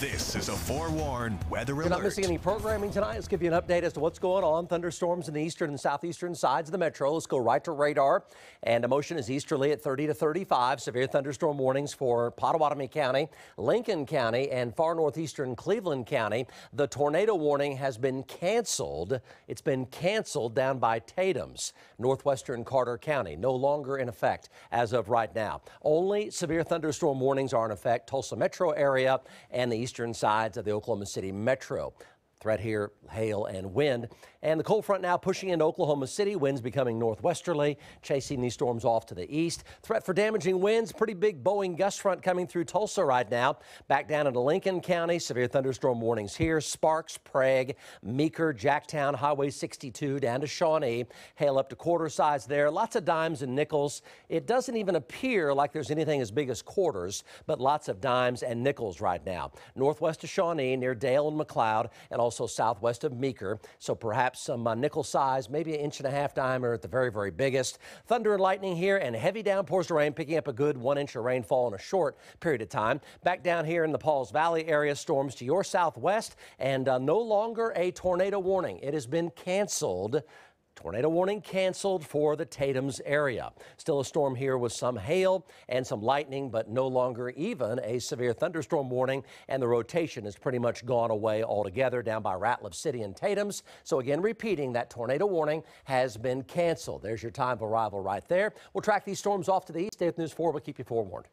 This is a forewarned weather You're alert. not missing any programming tonight. Let's give you an update as to what's going on. Thunderstorms in the eastern and southeastern sides of the metro. Let's go right to radar. And a motion is easterly at 30 to 35. Severe thunderstorm warnings for Pottawatomie County, Lincoln County, and far northeastern Cleveland County. The tornado warning has been canceled. It's been canceled down by Tatums, northwestern Carter County. No longer in effect as of right now. Only severe thunderstorm warnings are in effect. Tulsa metro area and the eastern sides of the Oklahoma City metro. Threat here, hail and wind. And the cold front now pushing into Oklahoma City. Winds becoming northwesterly, chasing these storms off to the east. Threat for damaging winds. Pretty big bowing gust front coming through Tulsa right now. Back down into Lincoln County. Severe thunderstorm warnings here. Sparks, Prague, Meeker, Jacktown, Highway 62 down to Shawnee. Hail up to quarter size there. Lots of dimes and nickels. It doesn't even appear like there's anything as big as quarters, but lots of dimes and nickels right now. Northwest of Shawnee near Dale and McLoud and also southwest of Meeker. So perhaps some uh, nickel size, maybe an inch and a half diameter at the very, very biggest. Thunder and lightning here and heavy downpours of rain, picking up a good one inch of rainfall in a short period of time. Back down here in the Pauls Valley area, storms to your southwest and uh, no longer a tornado warning. It has been canceled. Tornado warning canceled for the Tatums area. Still a storm here with some hail and some lightning, but no longer even a severe thunderstorm warning. And the rotation has pretty much gone away altogether down by Ratliff City and Tatums. So again, repeating that tornado warning has been canceled. There's your time of arrival right there. We'll track these storms off to the east. Day with News 4 We'll keep you forewarned.